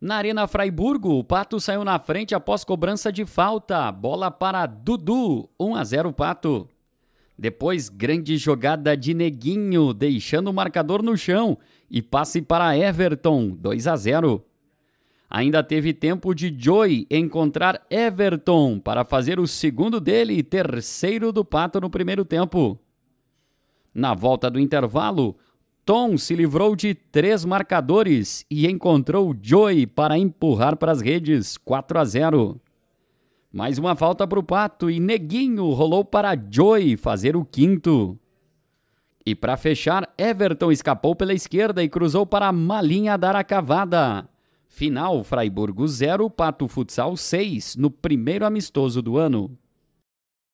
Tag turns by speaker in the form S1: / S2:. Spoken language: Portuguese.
S1: Na Arena Fraiburgo, o Pato saiu na frente após cobrança de falta. Bola para Dudu, 1 a 0 Pato. Depois, grande jogada de Neguinho, deixando o marcador no chão e passe para Everton, 2 a 0. Ainda teve tempo de Joy encontrar Everton para fazer o segundo dele e terceiro do Pato no primeiro tempo. Na volta do intervalo, Tom se livrou de três marcadores e encontrou Joey para empurrar para as redes 4 a 0. Mais uma falta para o Pato e Neguinho rolou para Joey fazer o quinto. E para fechar, Everton escapou pela esquerda e cruzou para Malinha dar a cavada. Final: Fraiburgo 0, Pato Futsal 6, no primeiro amistoso do ano.